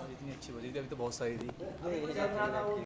और इतनी अच्छी बजी थी अभी तो बहुत सारी थी।